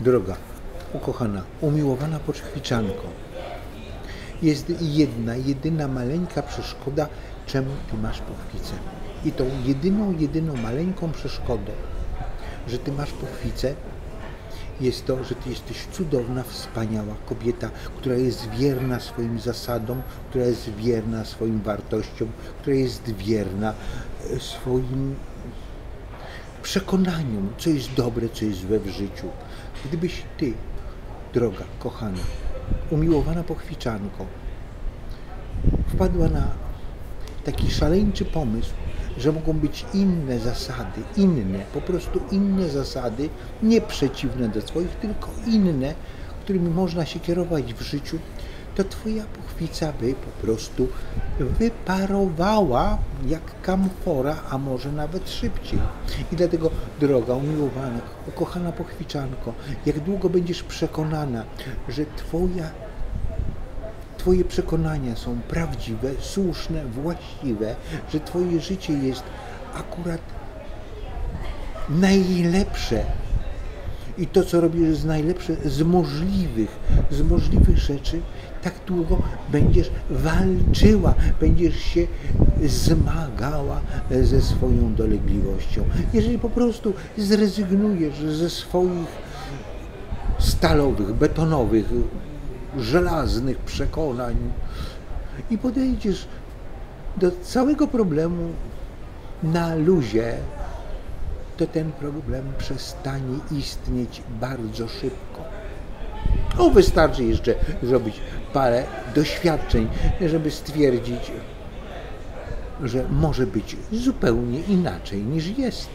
Droga, ukochana, umiłowana poczchwiczanko, jest jedna, jedyna maleńka przeszkoda, czemu ty masz pochwicę. I tą jedyną, jedyną maleńką przeszkodą, że ty masz pochwicę, jest to, że ty jesteś cudowna, wspaniała kobieta, która jest wierna swoim zasadom, która jest wierna swoim wartościom, która jest wierna e, swoim przekonaniom, co jest dobre, co jest złe w życiu. Gdybyś ty, droga, kochana, umiłowana pochwiczanko, wpadła na taki szaleńczy pomysł, że mogą być inne zasady, inne, po prostu inne zasady, nie przeciwne do Twoich, tylko inne, którymi można się kierować w życiu, to Twoja pochwica by po prostu wyparowała jak kamfora, a może nawet szybciej. I dlatego, droga, umiłowana, ukochana pochwiczanko, jak długo będziesz przekonana, że Twoja Twoje przekonania są prawdziwe, słuszne, właściwe, że Twoje życie jest akurat najlepsze. I to, co robisz, jest najlepsze z możliwych, z możliwych rzeczy, tak długo będziesz walczyła, będziesz się zmagała ze swoją dolegliwością. Jeżeli po prostu zrezygnujesz ze swoich stalowych, betonowych, żelaznych przekonań i podejdziesz do całego problemu na luzie, to ten problem przestanie istnieć bardzo szybko. O, wystarczy jeszcze zrobić parę doświadczeń, żeby stwierdzić, że może być zupełnie inaczej niż jest.